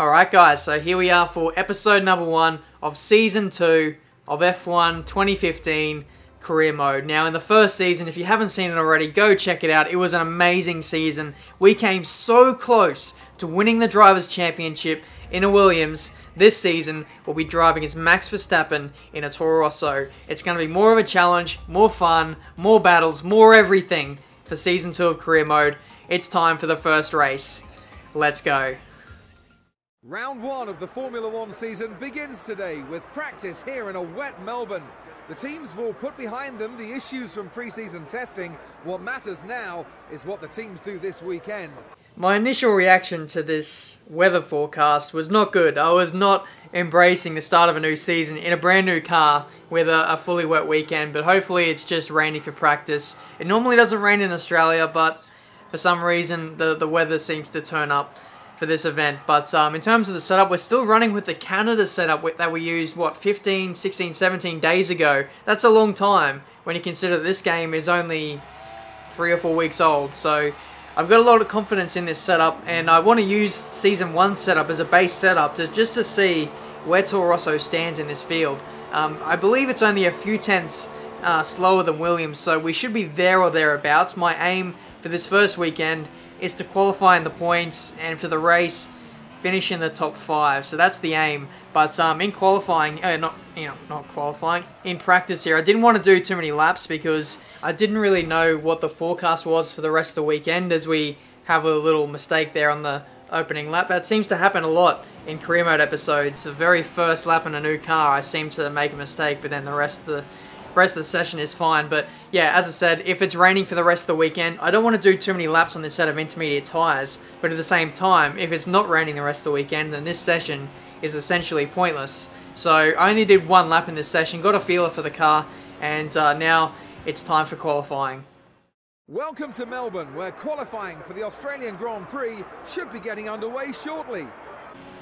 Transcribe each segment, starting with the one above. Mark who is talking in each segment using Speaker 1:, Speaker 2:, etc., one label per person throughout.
Speaker 1: Alright guys, so here we are for episode number one of season two of F1 2015 career mode. Now in the first season, if you haven't seen it already, go check it out. It was an amazing season. We came so close to winning the Drivers' Championship in a Williams. This season, we'll be driving as Max Verstappen in a Toro Rosso. It's going to be more of a challenge, more fun, more battles, more everything for season two of career mode. It's time for the first race. Let's go.
Speaker 2: Round one of the Formula One season begins today with practice here in a wet Melbourne. The teams will put behind them the issues from pre-season testing. What matters now is what the teams do this weekend.
Speaker 1: My initial reaction to this weather forecast was not good. I was not embracing the start of a new season in a brand new car with a, a, fully wet weekend, but hopefully it's just raining for practice. It normally doesn't rain in Australia, but for some reason the, the weather seems to turn up for this event. But um, in terms of the setup, we're still running with the Canada setup that we used, what, 15, 16, 17 days ago. That's a long time when you consider this game is only three or four weeks old. So I've got a lot of confidence in this setup, and I want to use Season 1 setup as a base setup to just to see where Toro Rosso stands in this field. Um, I believe it's only a few tenths uh, slower than Williams, so we should be there or thereabouts. My aim for this first weekend is to qualify in the points and for the race finish in the top five. So that's the aim. But um, in qualifying, uh, not you know not qualifying in practice here, I didn't want to do too many laps because I didn't really know what the forecast was for the rest of the weekend. As we have a little mistake there on the opening lap. That seems to happen a lot in career mode episodes. The very first lap in a new car, I seem to make a mistake, but then the rest of the rest of the session is fine. But yeah, as I said, if it's raining for the rest of the weekend, I don't want to do too many laps on this set of intermediate tyres. But at the same time, if it's not raining the rest of the weekend, then this session is essentially pointless. So I only did one lap in this session, got a feeler for the car, and uh, now it's time for qualifying.
Speaker 2: Welcome to Melbourne, where qualifying for the Australian Grand Prix should be getting underway shortly.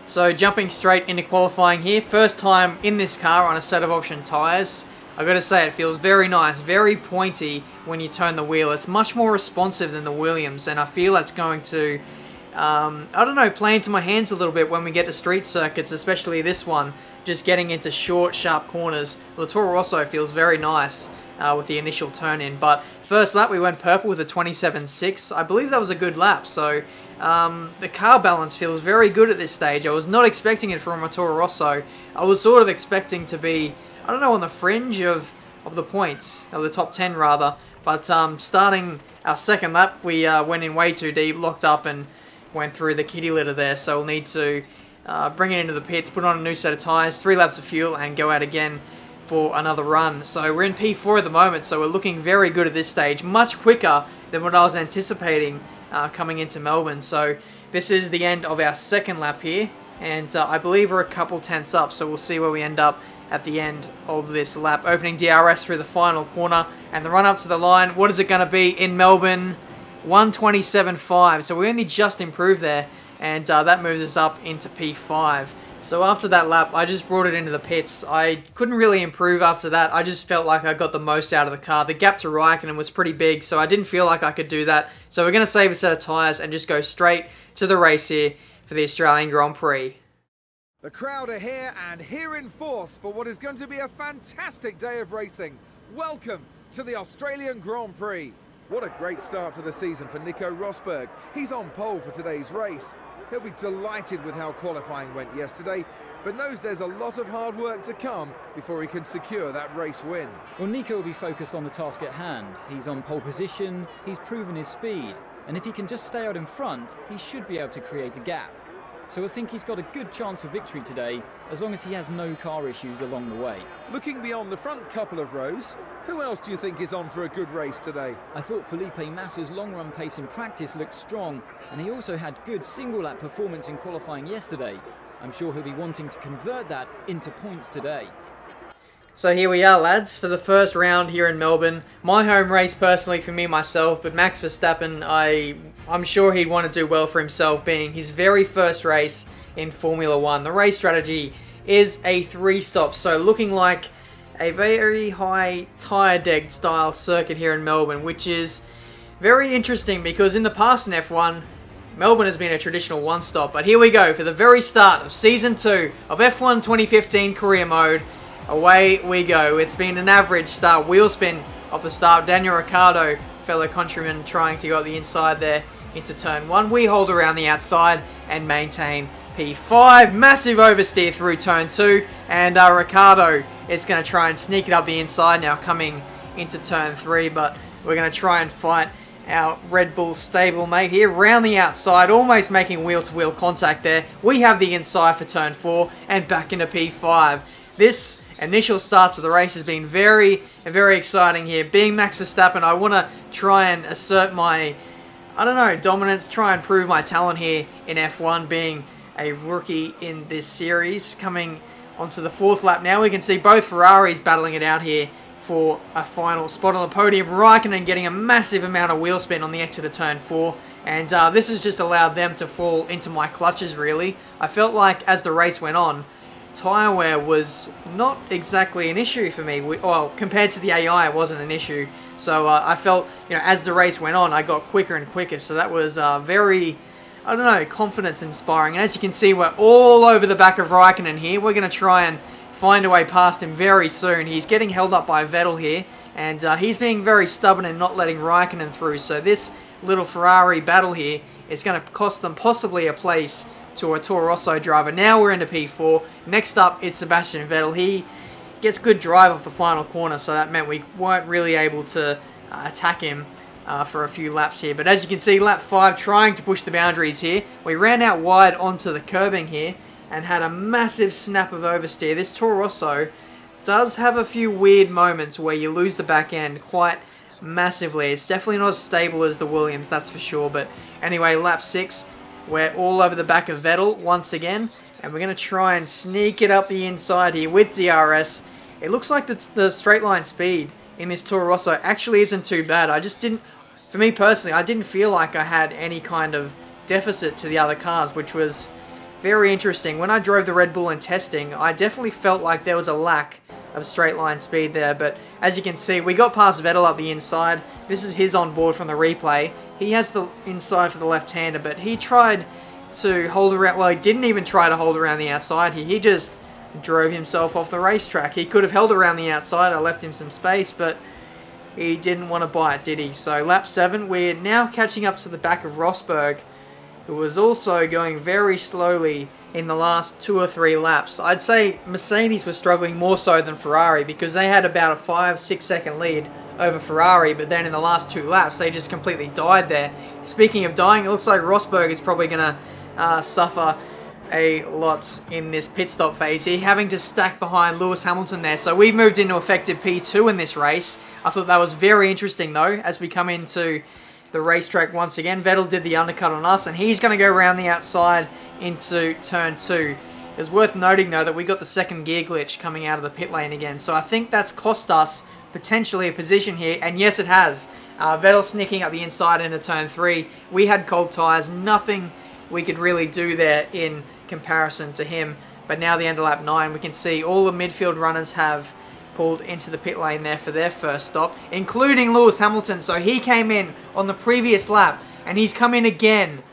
Speaker 1: So jumping straight into qualifying here, first time in this car on a set of option tyres. I gotta say, it feels very nice, very pointy when you turn the wheel. It's much more responsive than the Williams, and I feel that's going to, um, I don't know, play into my hands a little bit when we get to street circuits, especially this one, just getting into short, sharp corners. The Toro Rosso feels very nice uh, with the initial turn in, but first lap we went purple with a 27.6. I believe that was a good lap, so um, the car balance feels very good at this stage. I was not expecting it from a Toro Rosso. I was sort of expecting to be I don't know, on the fringe of, of the points, of the top 10 rather. But um, starting our second lap, we uh, went in way too deep, locked up and went through the kitty litter there. So we'll need to uh, bring it into the pits, put on a new set of tyres, three laps of fuel and go out again for another run. So we're in P4 at the moment, so we're looking very good at this stage, much quicker than what I was anticipating uh, coming into Melbourne. So this is the end of our second lap here, and uh, I believe we're a couple tenths up, so we'll see where we end up at the end of this lap. Opening DRS through the final corner and the run up to the line. What is it going to be in Melbourne? 127.5. So we only just improved there and uh, that moves us up into P5. So after that lap, I just brought it into the pits. I couldn't really improve after that. I just felt like I got the most out of the car. The gap to Raikkonen was pretty big, so I didn't feel like I could do that. So we're going to save a set of tyres and just go straight to the race here for the Australian Grand Prix.
Speaker 2: The crowd are here and here in force for what is going to be a fantastic day of racing. Welcome to the Australian Grand Prix. What a great start to the season for Nico Rosberg. He's on pole for today's race. He'll be delighted with how qualifying went yesterday, but knows there's a lot of hard work to come before he can secure that race win.
Speaker 3: Well, Nico will be focused on the task at hand. He's on pole position, he's proven his speed, and if he can just stay out in front, he should be able to create a gap so I think he's got a good chance of victory today, as long as he has no car issues along the way.
Speaker 2: Looking beyond the front couple of rows, who else do you think is on for a good race today?
Speaker 3: I thought Felipe Massa's long run pace in practice looked strong, and he also had good single lap performance in qualifying yesterday. I'm sure he'll be wanting to convert that into points today.
Speaker 1: So here we are, lads, for the first round here in Melbourne. My home race, personally, for me myself, but Max Verstappen, I, I'm sure he'd want to do well for himself, being his very first race in Formula One. The race strategy is a three-stop, so looking like a very high tyre deg style circuit here in Melbourne, which is very interesting because in the past in F1, Melbourne has been a traditional one stop, but here we go for the very start of season two of F1 2015 career mode. Away we go. It's been an average start wheel spin of the start. Daniel Ricciardo, fellow countryman, trying to go the inside there into turn one. We hold around the outside and maintain P5. Massive oversteer through turn two, and uh, Ricciardo is going to try and sneak it up the inside now, coming into turn three, but we're going to try and fight our Red Bull stablemate here round the outside, almost making wheel-to-wheel -wheel contact there. We have the inside for turn 4 and back into P5. This initial start to the race has been very, very exciting here. Being Max Verstappen, I want to try and assert my, I don't know, dominance, try and prove my talent here in F1, being a rookie in this series. Coming onto the fourth lap now, we can see both Ferraris battling it out here for a final spot on the podium. Raikkonen getting a massive amount of wheel spin on the exit of the turn 4. And uh, this has just allowed them to fall into my clutches, really. I felt like as the race went on, tyre wear was not exactly an issue for me. Well, compared to the AI, it wasn't an issue. So uh, I felt, you know, as the race went on, I got quicker and quicker. So that was uh, very, I don't know, confidence inspiring. And as you can see, we're all over the back of Raikkonen here. We're going to try and find a way past him very soon. He's getting held up by Vettel here, and uh, he's being very stubborn and not letting Raikkonen through. So this little Ferrari battle here is going to cost them possibly a place to a Toro Rosso driver. Now we're into P4. Next up is Sebastian Vettel. He gets good drive off the final corner, so that meant we weren't really able to uh, attack him uh, for a few laps here. But as you can see, lap 5 trying to push the boundaries here. We ran out wide onto the curbing here, and had a massive snap of oversteer. This Toro Rosso does have a few weird moments where you lose the back end quite massively. It's definitely not as stable as the Williams, that's for sure. But anyway, lap 6, we're all over the back of Vettel once again. And we're going to try and sneak it up the inside here with DRS. It looks like the, the straight line speed in this Toro Rosso actually isn't too bad. I just didn't, for me personally, I didn't feel like I had any kind of deficit to the other cars, which was very interesting. When I drove the Red Bull in testing, I definitely felt like there was a lack of straight line speed there. But as you can see, we got past Vettel up the inside. This is his on board from the replay. He has the inside for the left-hander, but he tried to hold around. Well, he didn't even try to hold around the outside here. He just drove himself off the racetrack. He could have held around the outside. I left him some space, but he didn't want to bite, did he? So lap 7, we're now catching up to the back of Rosberg who was also going very slowly in the last two or three laps. I'd say Mercedes was struggling more so than Ferrari because they had about a five, six second lead over Ferrari, but then in the last two laps they just completely died there. Speaking of dying, it looks like Rosberg is probably going to uh, suffer a lot in this pit stop phase here, having to stack behind Lewis Hamilton there. So we've moved into effective P2 in this race. I thought that was very interesting though, as we come into the racetrack once again. Vettel did the undercut on us, and he's going to go around the outside into turn two. It's worth noting, though, that we got the second gear glitch coming out of the pit lane again, so I think that's cost us potentially a position here, and yes, it has. Uh, Vettel sneaking up the inside into turn three. We had cold tyres, nothing we could really do there in comparison to him. But now the end of lap 9, we can see all the midfield runners have pulled into the pit lane there for their first stop, including Lewis Hamilton. So he came in on the previous lap, and he's come in again.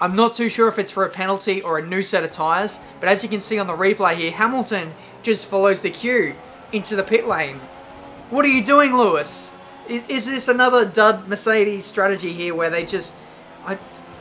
Speaker 1: I'm not too sure if it's for a penalty or a new set of tyres, but as you can see on the replay here, Hamilton just follows the queue into the pit lane. What are you doing, Lewis? Is, is this another dud Mercedes strategy here where they just... I,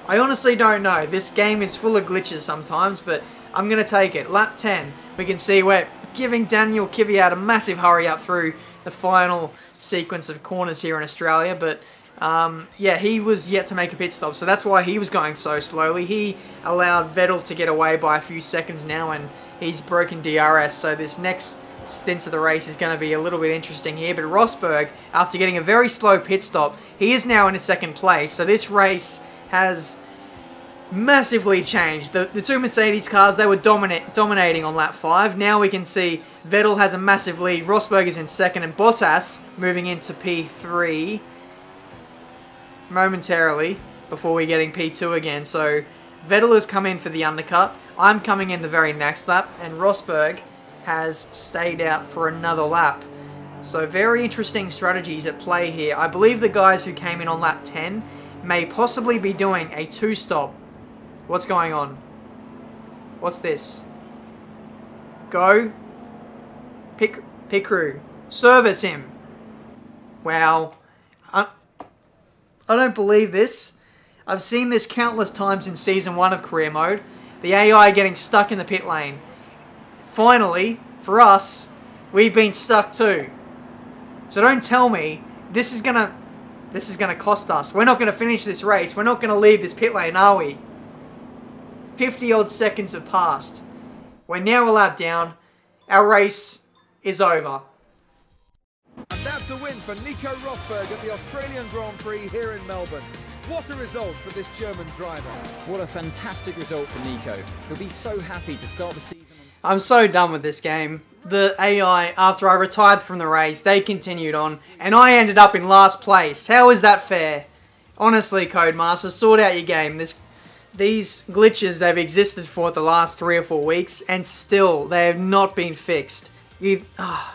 Speaker 1: I honestly don't know. This game is full of glitches sometimes, but I'm going to take it. Lap 10, we can see where giving Daniel Kvyat a massive hurry up through the final sequence of corners here in Australia. But um, yeah, he was yet to make a pit stop, so that's why he was going so slowly. He allowed Vettel to get away by a few seconds now, and he's broken DRS. So this next stint of the race is going to be a little bit interesting here. But Rosberg, after getting a very slow pit stop, he is now in second place. So this race has massively changed. The, the two Mercedes cars, they were dominate, dominating on lap 5. Now we can see Vettel has a massive lead. Rosberg is in second and Bottas moving into P3 momentarily before we're getting P2 again. So Vettel has come in for the undercut. I'm coming in the very next lap and Rosberg has stayed out for another lap. So very interesting strategies at play here. I believe the guys who came in on lap 10 may possibly be doing a two-stop What's going on? What's this? Go. Pick Picru. Service him. Wow. I, I don't believe this. I've seen this countless times in Season 1 of Career Mode. The AI getting stuck in the pit lane. Finally, for us, we've been stuck too. So don't tell me this is gonna this is gonna cost us. We're not gonna finish this race. We're not gonna leave this pit lane, are we? 50 odd seconds have passed. We're now a lap down. Our race is over.
Speaker 2: And that's a win for Nico Rosberg at the Australian Grand Prix here in Melbourne. What a result for this German driver.
Speaker 3: What a fantastic result for Nico. He'll be so happy to start the season
Speaker 1: I'm so done with this game. The AI, after I retired from the race, they continued on, and I ended up in last place. How is that fair? Honestly, Codemaster, sort out your game. This, these glitches, they've existed for the last three or four weeks, and still, they have not been fixed. You, uh,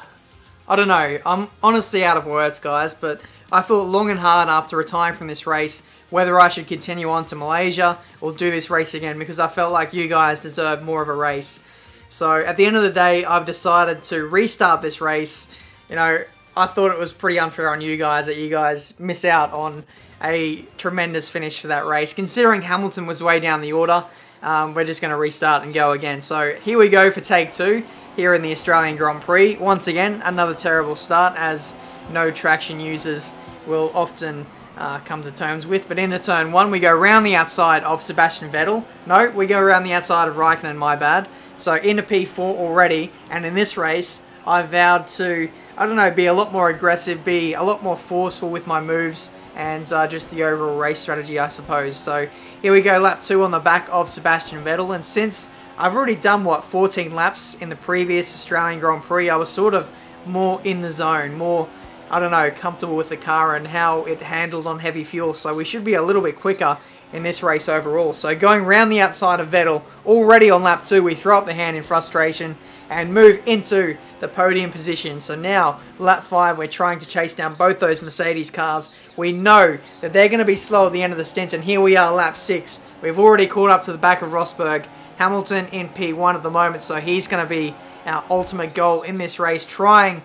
Speaker 1: I don't know. I'm honestly out of words, guys, but I thought long and hard after retiring from this race whether I should continue on to Malaysia or do this race again because I felt like you guys deserve more of a race. So at the end of the day, I've decided to restart this race. You know, I thought it was pretty unfair on you guys that you guys miss out on a tremendous finish for that race. Considering Hamilton was way down the order, um, we're just going to restart and go again. So here we go for take two here in the Australian Grand Prix. Once again, another terrible start as no traction users will often uh, come to terms with. But in the turn one, we go around the outside of Sebastian Vettel. No, we go around the outside of Raikkonen, my bad. So into P4 already, and in this race, I vowed to, I don't know, be a lot more aggressive, be a lot more forceful with my moves, and uh, just the overall race strategy, I suppose. So here we go, lap 2 on the back of Sebastian Vettel, and since I've already done, what, 14 laps in the previous Australian Grand Prix, I was sort of more in the zone, more, I don't know, comfortable with the car and how it handled on heavy fuel, so we should be a little bit quicker in this race overall. So going round the outside of Vettel, already on lap 2, we throw up the hand in frustration and move into the podium position. So now, lap 5, we're trying to chase down both those Mercedes cars. We know that they're going to be slow at the end of the stint, and here we are, lap 6. We've already caught up to the back of Rosberg. Hamilton in P1 at the moment, so he's going to be our ultimate goal in this race, trying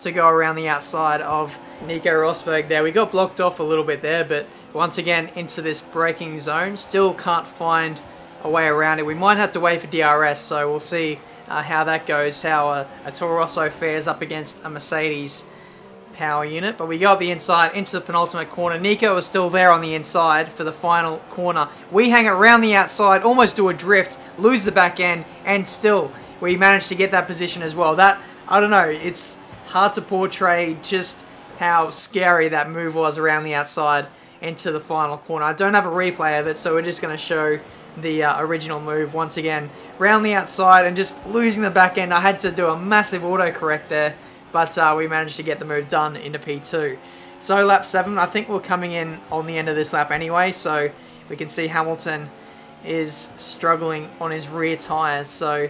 Speaker 1: to go around the outside of Nico Rosberg there. We got blocked off a little bit there, but once again into this braking zone. Still can't find a way around it. We might have to wait for DRS, so we'll see uh, how that goes, how a, a Toro Rosso fares up against a Mercedes power unit. But we go the inside into the penultimate corner. Nico is still there on the inside for the final corner. We hang around the outside, almost do a drift, lose the back end, and still we manage to get that position as well. That, I don't know, it's hard to portray just how scary that move was around the outside into the final corner. I don't have a replay of it, so we're just going to show the uh, original move once again. Round the outside and just losing the back end. I had to do a massive autocorrect there, but uh, we managed to get the move done into P2. So lap 7, I think we're coming in on the end of this lap anyway, so we can see Hamilton is struggling on his rear tyres, so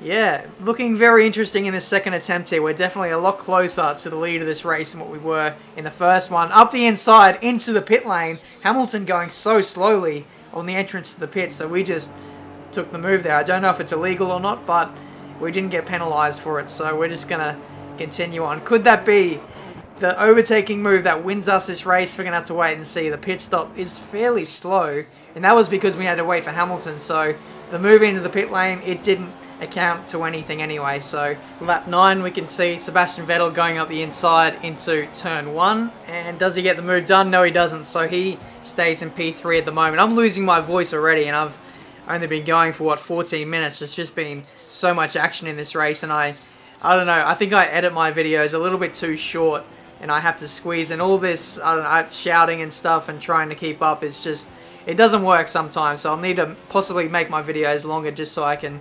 Speaker 1: yeah, looking very interesting in the second attempt here. We're definitely a lot closer to the lead of this race than what we were in the first one. Up the inside, into the pit lane. Hamilton going so slowly on the entrance to the pit, so we just took the move there. I don't know if it's illegal or not, but we didn't get penalised for it, so we're just going to continue on. Could that be the overtaking move that wins us this race? We're going to have to wait and see. The pit stop is fairly slow, and that was because we had to wait for Hamilton, so the move into the pit lane, it didn't account to anything anyway. So lap 9 we can see Sebastian Vettel going up the inside into turn 1. And does he get the move done? No he doesn't. So he stays in P3 at the moment. I'm losing my voice already and I've only been going for what 14 minutes. There's just been so much action in this race and I I don't know. I think I edit my videos a little bit too short and I have to squeeze in all this I don't know, shouting and stuff and trying to keep up. It's just it doesn't work sometimes. So I'll need to possibly make my videos longer just so I can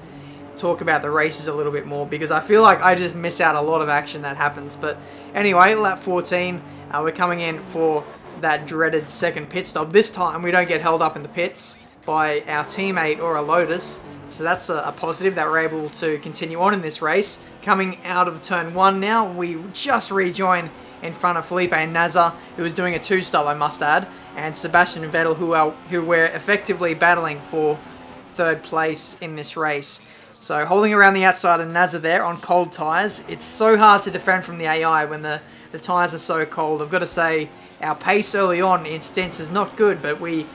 Speaker 1: talk about the races a little bit more because I feel like I just miss out a lot of action that happens. But anyway, lap 14, uh, we're coming in for that dreaded second pit stop. This time we don't get held up in the pits by our teammate or a Lotus. So that's a, a, positive that we're able to continue on in this race. Coming out of turn one now, we just rejoin in front of Felipe and Nasr, who was doing a two-stop, I must add, and Sebastian Vettel, who are who were effectively battling for third place in this race. So holding around the outside of Nasr there on cold tyres, it's so hard to defend from the AI when the, the tyres are so cold. I've got to say, our pace early on in stints is not good, but we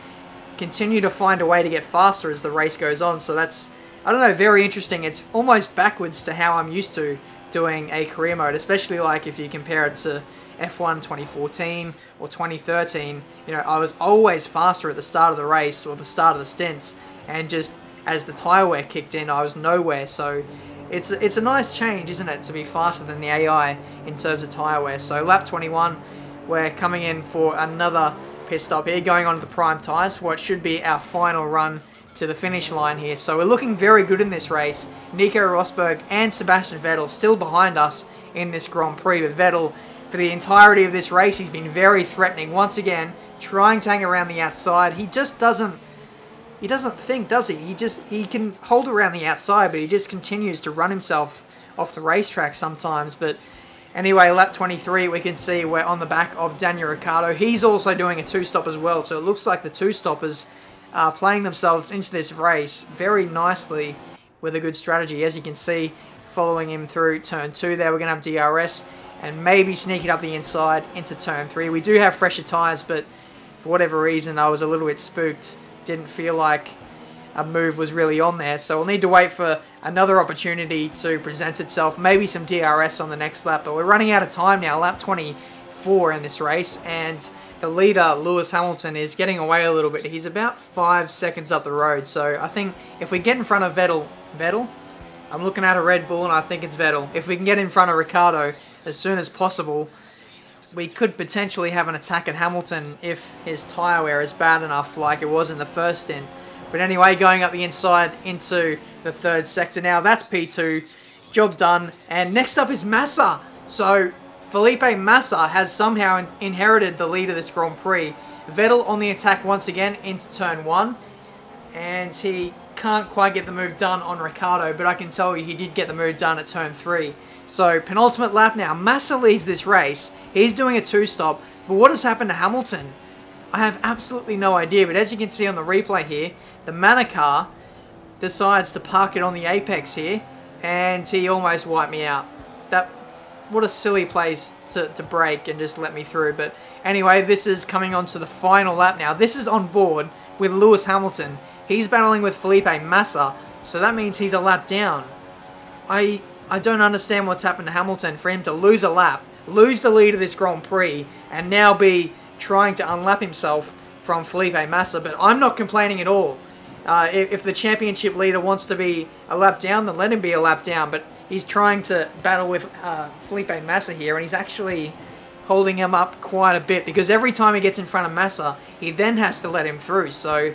Speaker 1: continue to find a way to get faster as the race goes on. So that's, I don't know, very interesting. It's almost backwards to how I'm used to doing a career mode, especially like if you compare it to F1 2014 or 2013. You know, I was always faster at the start of the race or the start of the stints, and just as the tyre wear kicked in, I was nowhere. So it's it's a nice change, isn't it, to be faster than the AI in terms of tyre wear. So lap 21, we're coming in for another pit stop here, going on to the prime tyres for what should be our final run to the finish line here. So we're looking very good in this race. Nico Rosberg and Sebastian Vettel still behind us in this Grand Prix. But Vettel, for the entirety of this race, he's been very threatening. Once again, trying to hang around the outside. He just doesn't he doesn't think, does he? He just he can hold around the outside, but he just continues to run himself off the racetrack sometimes. But anyway, lap 23, we can see we're on the back of Daniel Ricciardo. He's also doing a two-stop as well, so it looks like the two-stoppers are playing themselves into this race very nicely with a good strategy. As you can see, following him through turn two there, we're going to have DRS and maybe sneak it up the inside into turn three. We do have fresher tyres, but for whatever reason, I was a little bit spooked didn't feel like a move was really on there. So we'll need to wait for another opportunity to present itself. Maybe some DRS on the next lap. But we're running out of time now. Lap 24 in this race. And the leader, Lewis Hamilton, is getting away a little bit. He's about five seconds up the road. So I think if we get in front of Vettel... Vettel? I'm looking at a Red Bull and I think it's Vettel. If we can get in front of Ricciardo as soon as possible we could potentially have an attack at Hamilton if his tyre wear is bad enough like it was in the first stint. But anyway, going up the inside into the third sector now. That's P2. Job done. And next up is Massa. So Felipe Massa has somehow in inherited the lead of this Grand Prix. Vettel on the attack once again into turn one. And he can't quite get the move done on Ricciardo, but I can tell you he did get the move done at turn three. So penultimate lap now. Massa leads this race. He's doing a two-stop. But what has happened to Hamilton? I have absolutely no idea. But as you can see on the replay here, the Manor car decides to park it on the apex here. And he almost wiped me out. That What a silly place to, to break and just let me through. But anyway, this is coming on to the final lap now. This is on board with Lewis Hamilton. He's battling with Felipe Massa. So that means he's a lap down. I I don't understand what's happened to Hamilton for him to lose a lap, lose the lead of this Grand Prix, and now be trying to unlap himself from Felipe Massa. But I'm not complaining at all. Uh, if, if, the championship leader wants to be a lap down, then let him be a lap down. But he's trying to battle with uh, Felipe Massa here, and he's actually holding him up quite a bit because every time he gets in front of Massa, he then has to let him through. So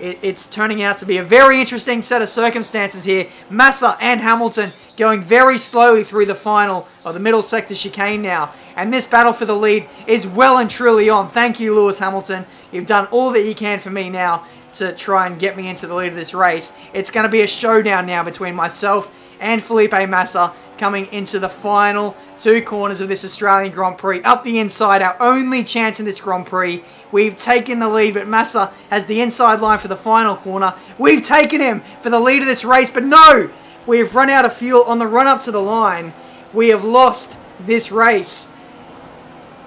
Speaker 1: it, it's turning out to be a very interesting set of circumstances here. Massa and Hamilton going very slowly through the final of the middle sector chicane now. And this battle for the lead is well and truly on. Thank you, Lewis Hamilton. You've done all that you can for me now to try and get me into the lead of this race. It's going to be a showdown now between myself and Felipe Massa coming into the final two corners of this Australian Grand Prix. Up the inside, our only chance in this Grand Prix. We've taken the lead, but Massa has the inside line for the final corner. We've taken him for the lead of this race, but no! We've run out of fuel on the run up to the line. We have lost this race.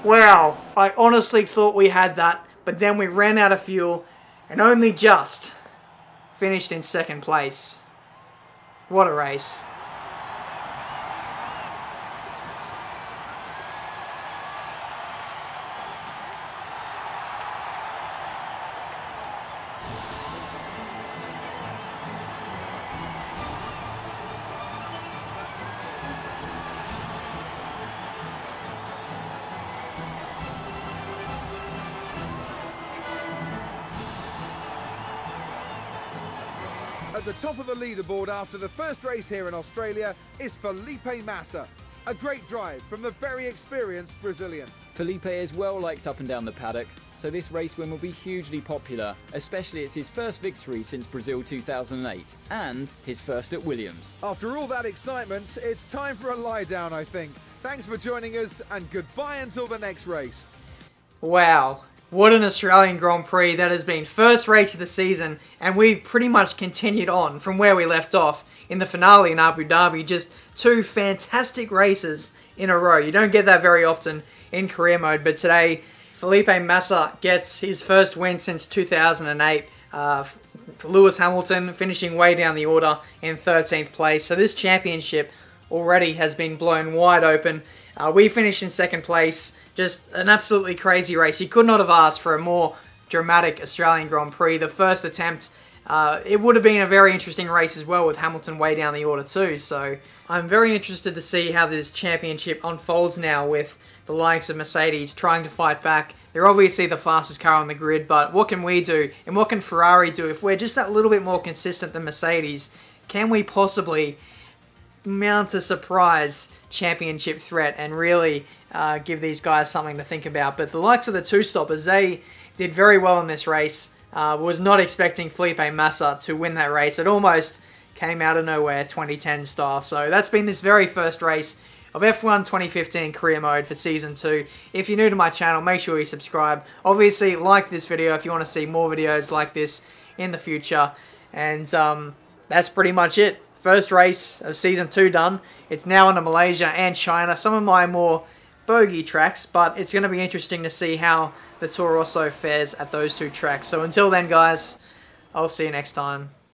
Speaker 1: Wow, I honestly thought we had that, but then we ran out of fuel and only just finished in second place. What a race.
Speaker 2: At the top of the leaderboard after the first race here in Australia is Felipe Massa. A great drive from the very experienced Brazilian.
Speaker 3: Felipe is well liked up and down the paddock, so this race win will be hugely popular, especially it's his first victory since Brazil 2008, and his first at Williams.
Speaker 2: After all that excitement, it's time for a lie down, I think. Thanks for joining us and goodbye until the next race.
Speaker 1: Wow. What an Australian Grand Prix that has been first race of the season and we've pretty much continued on from where we left off in the finale in Abu Dhabi. Just two fantastic races in a row. You don't get that very often in career mode, but today Felipe Massa gets his first win since 2008. Uh, Lewis Hamilton finishing way down the order in 13th place. So this championship already has been blown wide open. Uh, we finished in second place. Just an absolutely crazy race. You could not have asked for a more dramatic Australian Grand Prix. The first attempt, uh, it would have been a very interesting race as well with Hamilton way down the order too. So I'm very interested to see how this championship unfolds now with the likes of Mercedes trying to fight back. They're obviously the fastest car on the grid, but what can we do and what can Ferrari do if we're just that little bit more consistent than Mercedes? Can we possibly mount a surprise championship threat and really uh, give these guys something to think about. But the likes of the two stoppers, they did very well in this race. Uh, was not expecting Felipe Massa to win that race. It almost came out of nowhere, 2010 style. So that's been this very first race of F1 2015 career mode for season 2. If you're new to my channel, make sure you subscribe. Obviously, like this video if you want to see more videos like this in the future. And um, that's pretty much it. First race of season 2 done. It's now on to Malaysia and China. Some of my more bogey tracks, but it's going to be interesting to see how the Toro Rosso fares at those two tracks. So until then, guys, I'll see you next time.